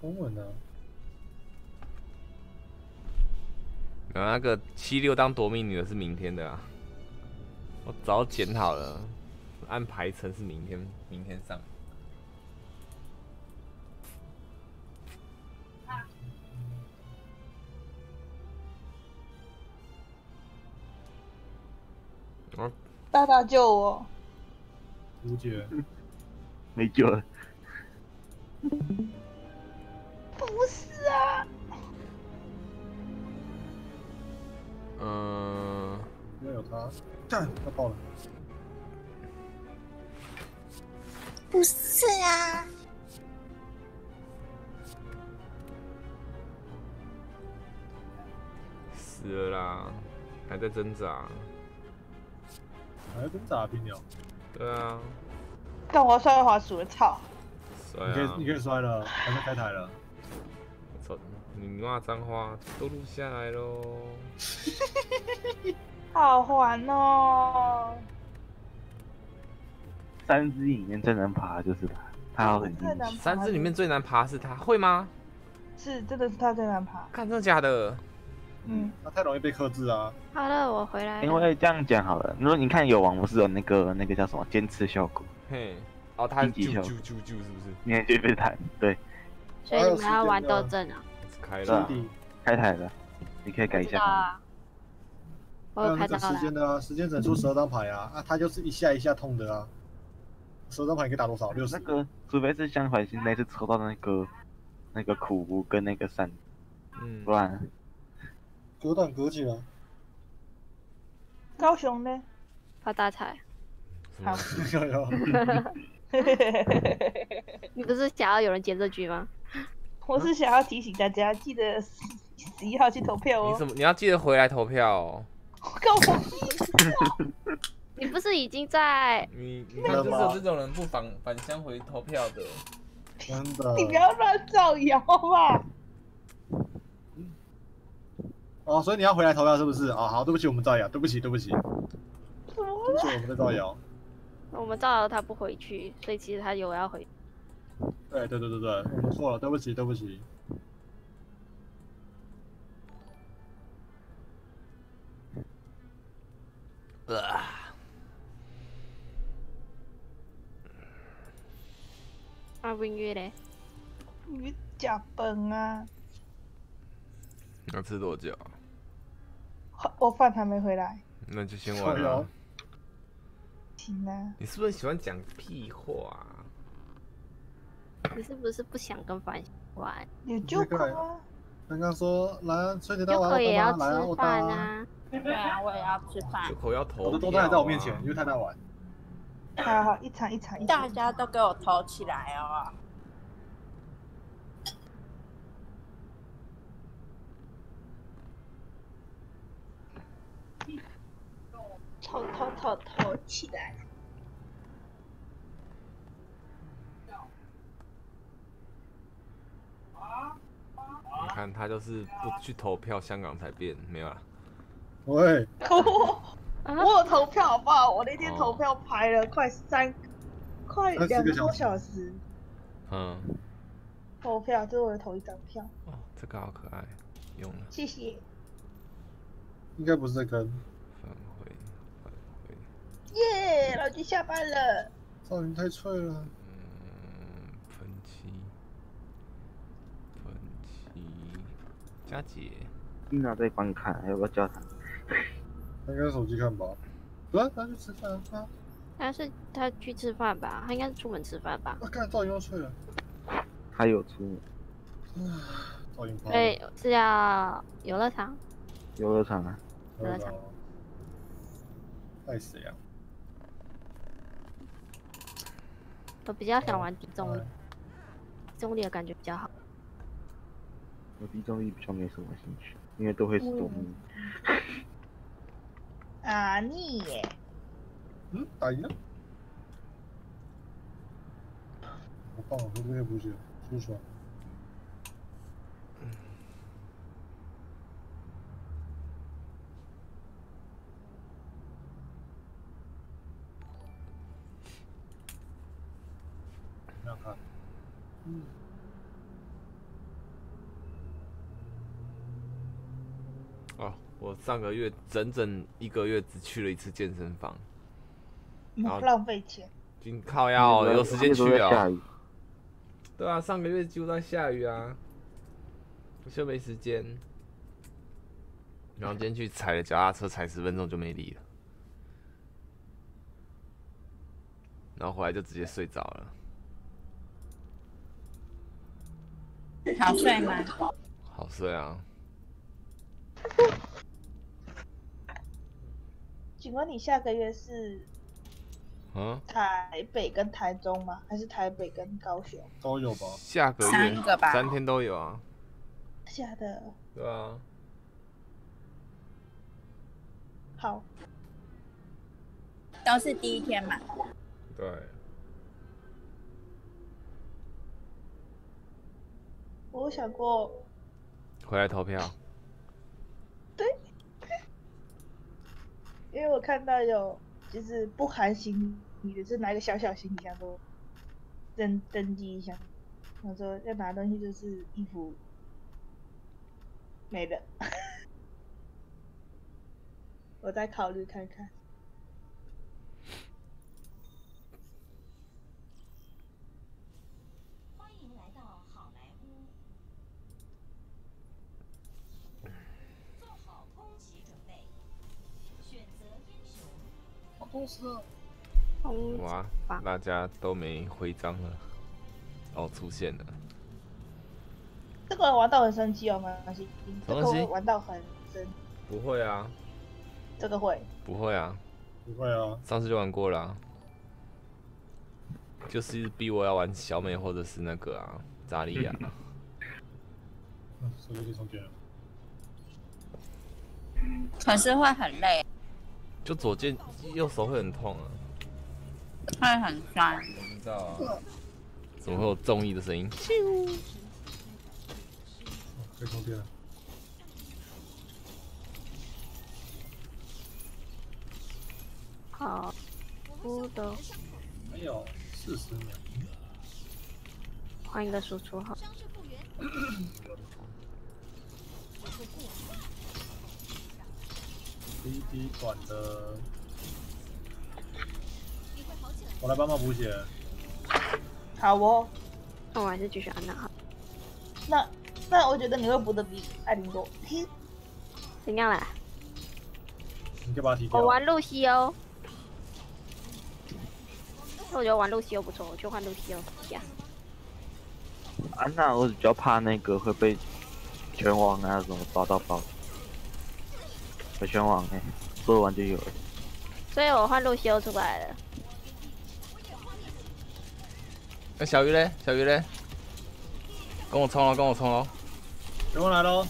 红文呢？然后那个七六当夺命女的是明天的啊，我早剪好了，按排程是明天，明天上。哦，大大救我！无解，没救了。不是啊，嗯，没有他，干，他爆了！不是啊，死了啦，还在挣扎。还在挣扎冰鸟，对啊，干我摔滑鼠了，操！摔啊你可以你！可以摔了，还是开台了？操，你骂脏话都录下来喽。好烦哦！三只里面最难爬的就是他，他要很。三只里面最难爬是他，会吗？是真的是他最难爬。看真的假的？嗯，他太容易被克制啊！好了，我回来。因为这样讲好了，如果你看有网不是有那个那个叫什么尖刺效果，嘿，哦，他低级球啾啾啾啾是不是？你也就被弹，对，所以你们要玩斗阵啊？开了，开台了，你可以改一下。啊。我有还有那个看到了，时间的啊，时间整出十二张牌啊，啊，他就是一下一下痛的啊。十二张牌可以打多少？六十那。个，除非是相反性那次抽到那个那个苦无跟那个善，嗯不，然隔断隔起来。高雄呢？发大财。什么有 有，你不是想要有人接这局吗？我是想要提醒大家，记得十一号去投票哦你怎。么你要记得回来投票哦？跟我 你不是已经在？你你看就是有这种人不返返乡回投票的，真的。你不要乱造谣吧！哦，所以你要回来投票是不是？哦，好，对不起，我们造谣，对不起，对不起，对什么？不起，我们在造谣。我们造谣他不回去，所以其实他有要回。对对对对对，我们错了，对不起，对不起。呃，啊，音乐嘞？你假笨啊！要吃多久？我饭还没回来。那就先造玩了。。行啊，你是不是喜欢讲屁话啊？你是不是不想跟凡玩？你就可啊。刚刚说来啊，春节到就晚可也要来啊，我吃饭打啊。啊。对啊，我也要吃饭就。口要投、啊，我的都还在我面前，因为太大碗。好好，一场一场一大。家都给我投起来哦！投投投投起来！你看他就是不去投票，香港才变没有啦。喂，我有投票好不好？我那天哦投票排了快三，快两个多小小时嗯，投票，最后我投一张票，哦，这个好可爱，用了谢谢。应该不是在跟返回返回，耶，老弟下班了。少云太脆了。嗯，分期分期佳姐，丽娜在观看，要不要叫她？他应该手机看吧。对啊，他去吃饭啊。他是他去吃饭吧，他应该是出门吃饭吧？啊，看赵云又脆了。她有出门赵云趴了。对，是要游乐场。游乐场啊，游乐场爱死呀？我比较想玩敌中中立的感觉比较好。我对中力比较没什么兴趣，因为都会是夺命。啊，你耶！嗯，打赢了。好棒啊！会不会补血？出爽。怎么样看？嗯，哦，我上个月整整一个月只去了一次健身房，然后浪费钱。今靠要有时间去啊。对啊，上个月几乎在下雨啊，我就没时间。然后今天去踩了脚踏车，踩十分钟就没力了，然后回来就直接睡着了。好睡吗？好睡啊，请问你下个月是嗯，台北跟台中吗？还是台北跟高雄？都有吧？下个月三个吧三天都有啊，假的，对啊，好，都是第一天嘛。对，我有想过，回来投票。因为我看到有就是不含行李的，就拿一个小小行李箱都登登记一下。我说要拿东西就是衣服没了，我再考虑看看。哇，大家都没徽章了，哦，出现了，这个玩到很生气哦，没关系，这个玩到很生，不会啊，这个会。不会啊，不会啊，上次就玩过了啊、就是逼我要玩小美或者是那个啊，扎利亚。嗯手机可以充电了。可是会很累，就左键右手会很痛啊，会很酸。我知道啊。怎么会有中意的声音？哦可以充电了。好，不的没有四十秒。换一个输出号，滴滴短的，我来帮忙补血。好哦，那我还是继续按那号。那那我觉得你会补的比艾琳多。嘿，怎样啦？你就把。我玩露西欧，我觉得玩露西欧不错，我去换露西欧呀。安娜我比较怕那个会被拳王啊什么抓到爆。有拳王哎、做完就有了。所以我换露西欧出来了。那、小鱼嘞？小鱼嘞？跟我冲了，跟我冲了！给我来喽！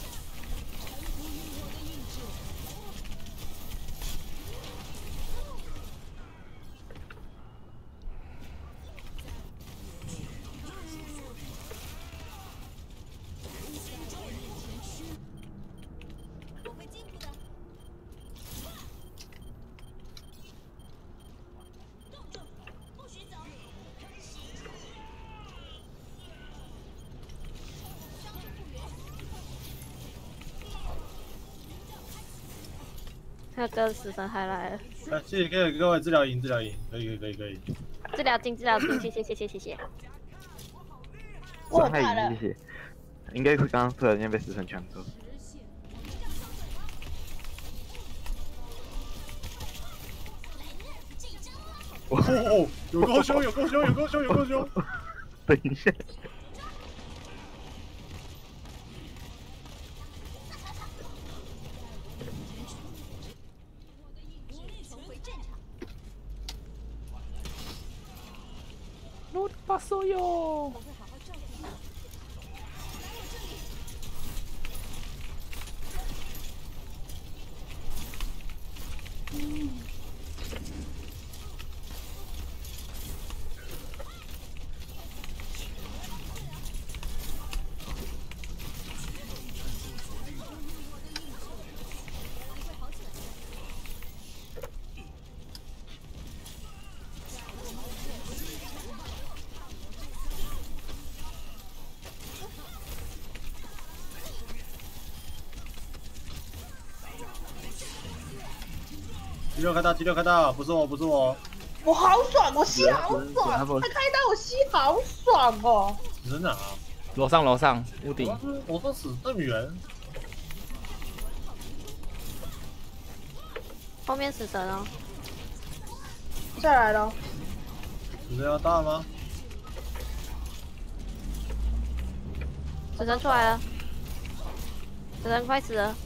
那个死神还来了，来，谢谢各位各位治疗营，治疗营，可以可以可以可以。治疗金，治疗金，谢谢谢谢谢谢。我伤害怕了，谢谢。应该是刚刚突然间被死神抢走。哦哦，有够凶，有够凶，有够凶，有够凶！等一下，罗巴索哟！六开大，G 六开大，不是我，不是我，我好爽，我吸好爽，他开刀我吸好爽哦。死在哪啊？楼上楼上屋顶。我，说我说死这么远，后面死神哦，下来了，死神要大吗？死神出来了，死神快死了，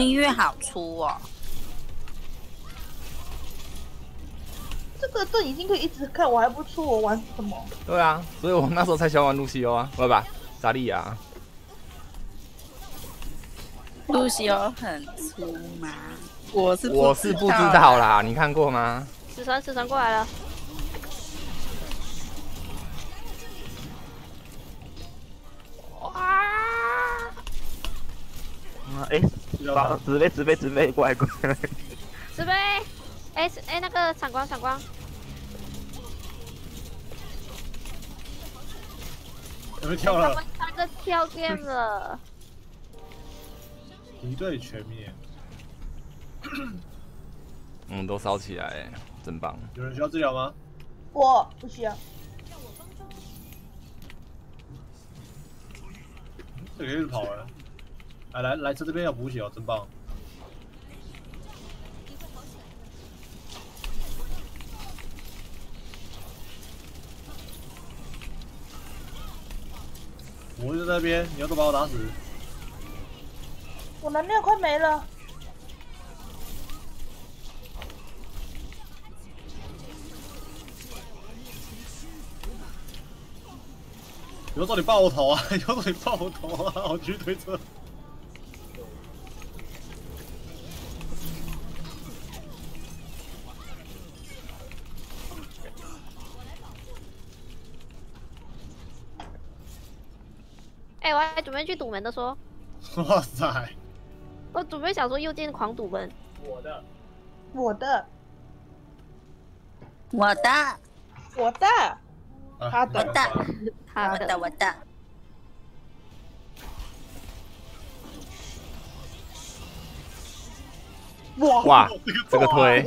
音乐好粗哦，这个盾已经可以一直看，我还不出我玩什么？对啊，所以我那时候才喜欢玩露西欧啊，不不，扎利亚，露西欧很粗吗？我是我是不知道啦，你看过吗？死神死神过来了，啊哎，G 六把开，直飞直飞直飞过来过来，石碑，哎是哎那个闪光闪光，有没有跳了他们？三个跳 game 了，敌对全灭，嗯，都烧起来欸，真棒。有人需要治疗吗？我不需要，这个一直跑了。哎，来来车这边有补血哦，真棒。我就在那边，你要都把我打死。我能量快没了。有种你爆我头啊！有种你爆我头啊！我去推车。还准备去堵门的说，哇塞！我准备想说右键狂堵门，我的，我的。我的，啊他的。我的。他的。我的我的，哇哇，这个推，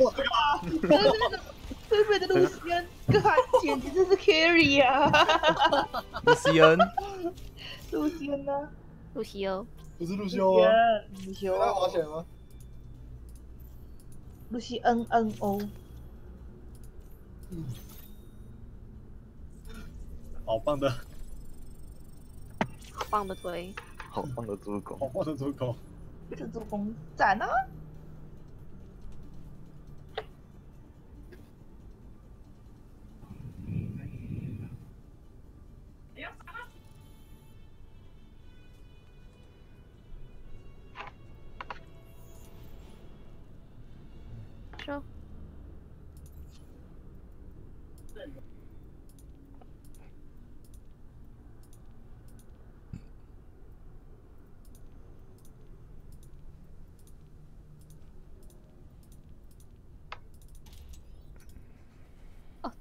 可是那个对面的露西恩，干简直就是 carry 啊！露西恩，露西恩呢？露西欧，不是陆露西欧啊？恩，露西要花欧，钱吗？露西恩恩欧，好棒的，好棒的推，好棒的助攻好，棒的主攻。这助攻赞啊！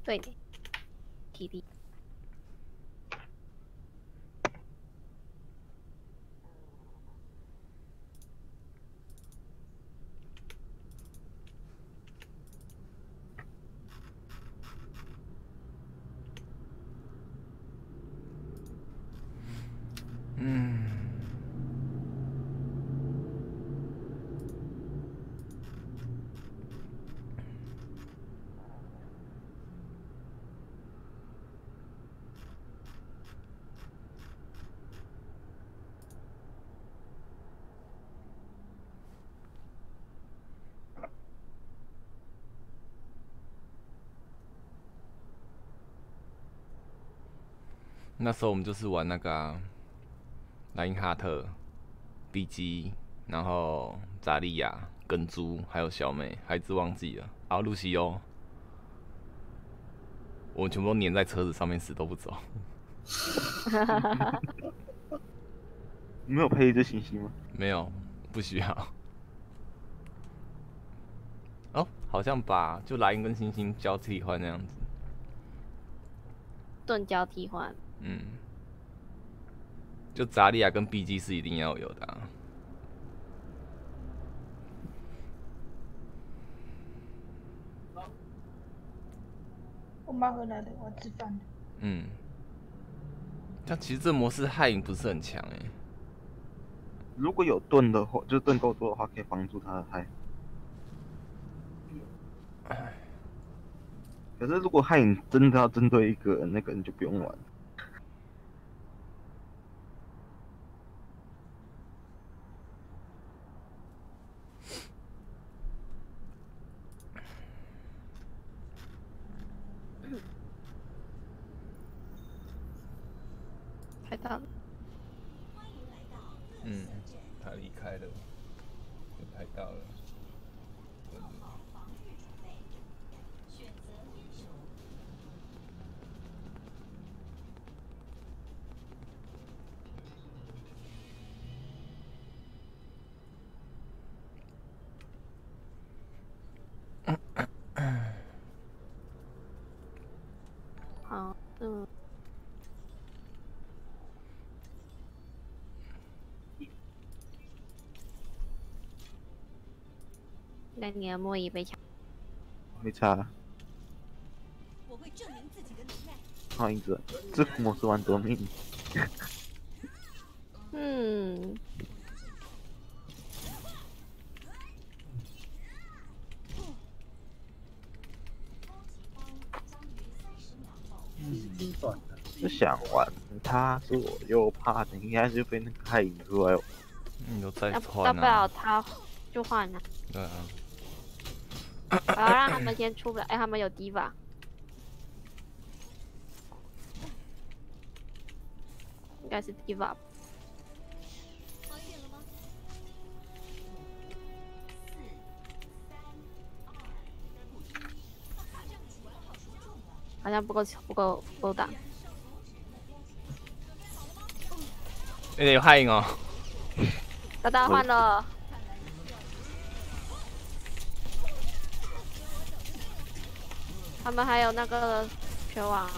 对，体力。那时候我们就是玩那个、啊、莱因哈特、B G，，然后扎利亚、跟猪，还有小美，孩子忘记了，然后露西欧，我们全部都粘在车子上面，死都不走。没有配一只星星吗？没有，不需要。哦，好像把就莱茵跟星星交替换那样子。盾交替换，嗯，就扎利亚跟 BG 是一定要有的啊。我妈回来了，我吃饭。嗯，但其实这模式害影不是很强哎。如果有盾的话，就盾够多的话，可以防住他的害。可是如果害影真的要针对一个人，那个人就不用玩。到了，嗯，他离开了，就拍到了。对对对选择英雄。好，嗯。那你的莫伊被抢，没差，我会证明自己的能耐。好影子，这个模式玩夺命。嗯，嗯，算了，是想玩他，是我又怕等一下就被那个害影出来。嗯，有再大大换不了啊？他就换了，对啊，我要让他们先出来。哎，他们有 diva，应该是 diva。好一点了吗？好像不够不够不够打，哎、有害影哦。大大换了，他们还有那个拳王，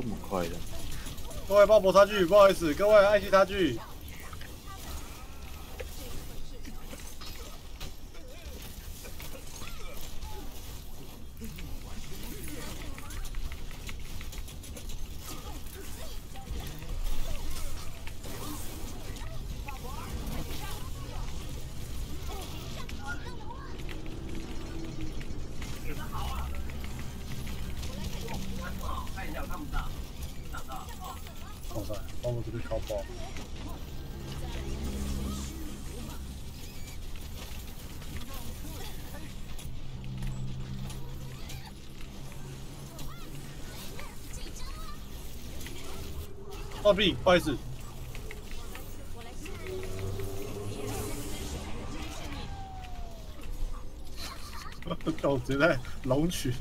这么快的，各位爆破差距，不好意思，各位爱惜差距。哇塞，爆。博这个超爆！二 B，不好意思。叫我直接在龙群。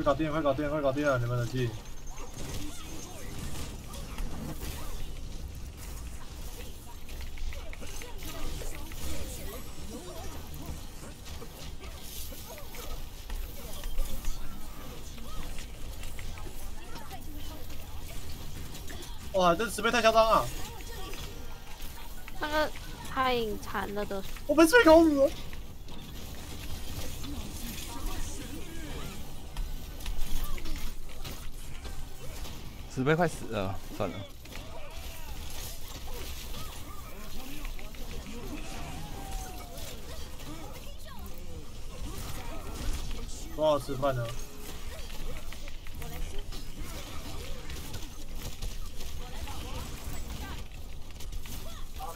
快搞定，快搞定，快搞定了！你们冷静。哇，这十倍太嚣张了！那个太隐残了的，我被吹口死准备快死了算了。多少吃饭呢？好的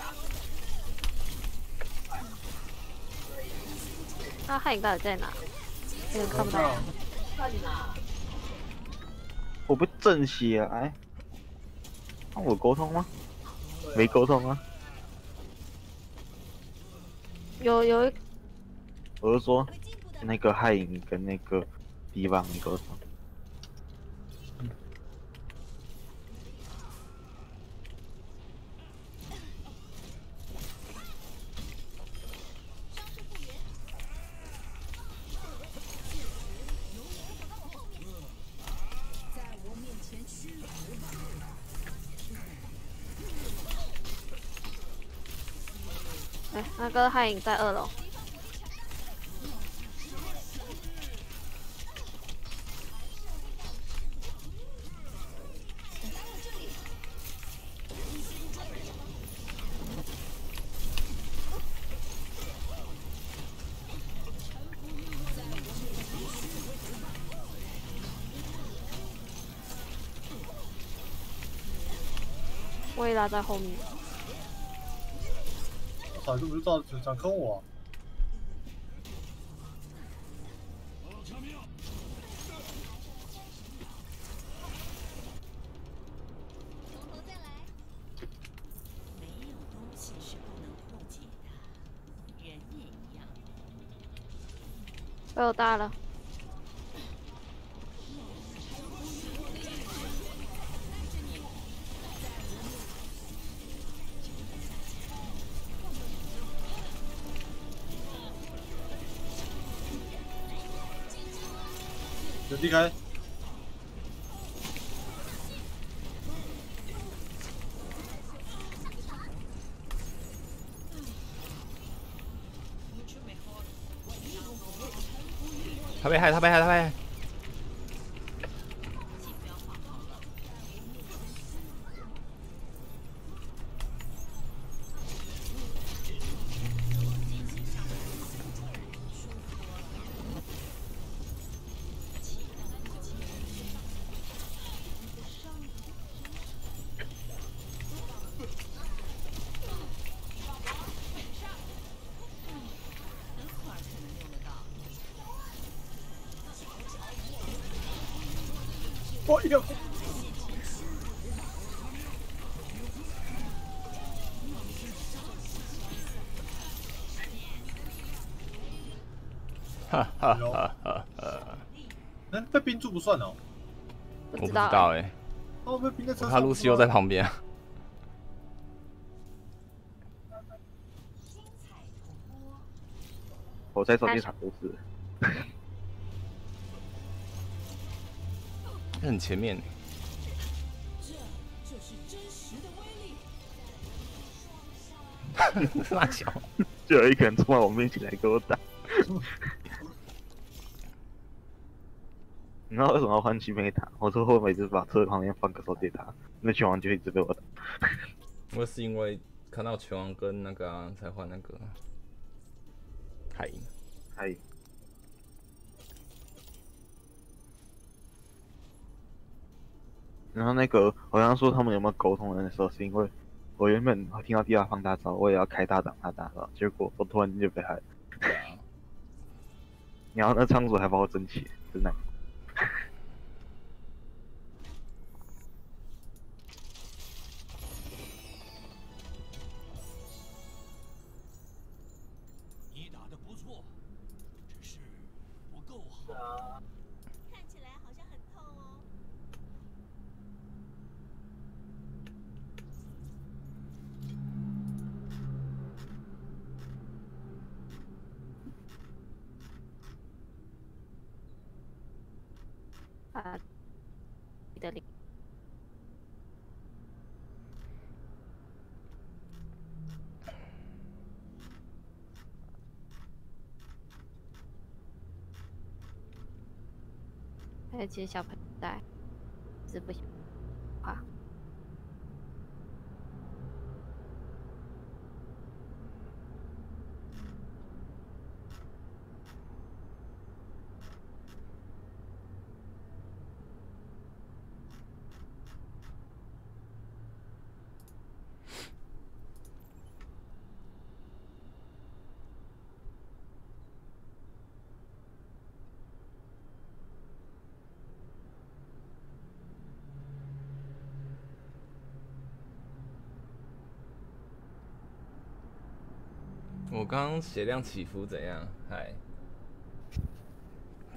那汉语到底在哪？这个看不到。到底呢我不正血啊！哎，那我沟通吗？没沟通啊。有有一我是说，那个汉影跟那个迪王没沟通。哥，汉影在二楼。薇拉在后面，操，这不是造想坑我啊、没有东西是不能破解的，人也一样。被我大了。有离开，他被害，他被害，他被。哈哈哈哈哈！哎、被冰住不算哦，我不知道哎、哦被冰在车上。他露西又在旁边啊。我在手机场都是。很前面，那小，就有一个人冲到我面前来给我打。你知道为什么要换七妹塔？我说我每次把车旁边放个手电塔，那拳王就一直被我打。我是因为看到拳王跟那个、啊、才换那个海鹰。哎，然后那个好像说他们有没有沟通的那时候，是因为我原本听到第二放大招，我也要开大档他大招，结果我突然间就被害 然后那仓鼠还把我整起，真的。你还有其实小盆栽，是不行，我刚刚血量起伏怎样？嗨，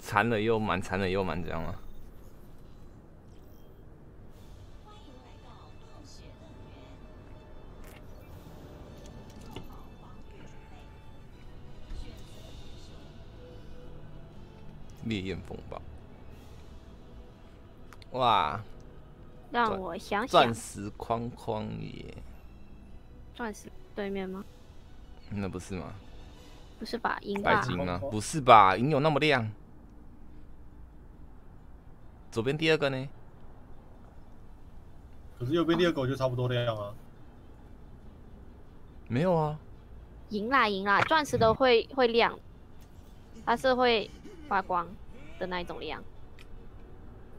残了又满，残了又满，这样吗？烈焰风暴。哇，让我想想钻，石框框耶，钻石对面吗？那不是吗？不是吧？银吧？白金吗框？框不是吧？银有那么亮？左边第二个呢？可是右边第二狗就差不多亮啊。没有啊，银啦银啦，钻石的会会亮，它是会发光的那一种亮。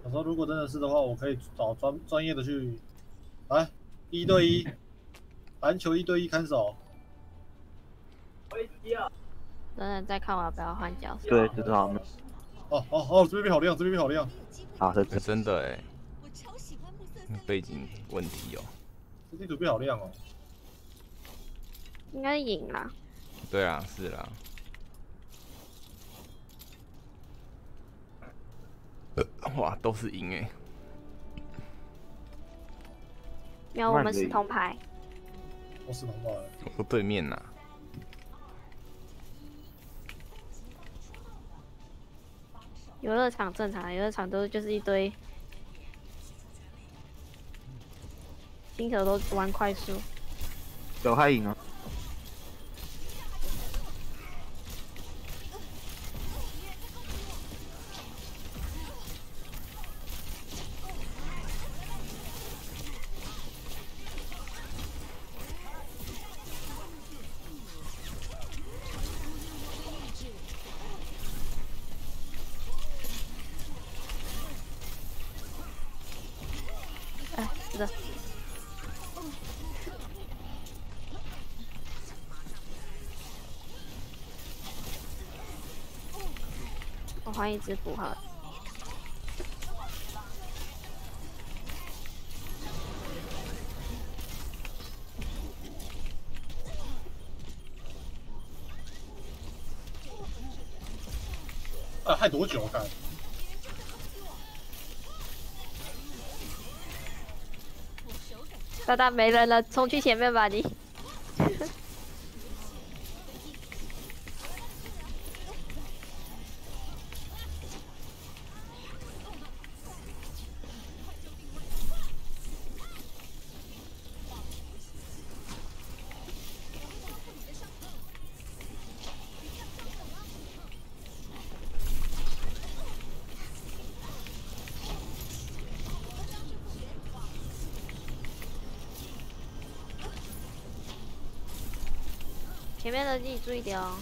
我说如果真的是的话，我可以找专专业的去，来一对一 篮球一对一看守。等等再看我要不要换角色。对，知道了。哦哦哦，这边好亮，这边好亮，啊，这欸真的哎，背景问题哦。这地图变好亮哦。应该是银啦。对啊，是啦。呃哇，都是赢哎！没有，我们是铜牌。我是铜牌，我说对面呐，游乐场正常，游乐场都就是一堆新手都玩快速。有害赢啊！的。我换一只符号。啊，害多久？我看大大没人了，冲去前面吧你。前面的自己注意点哦。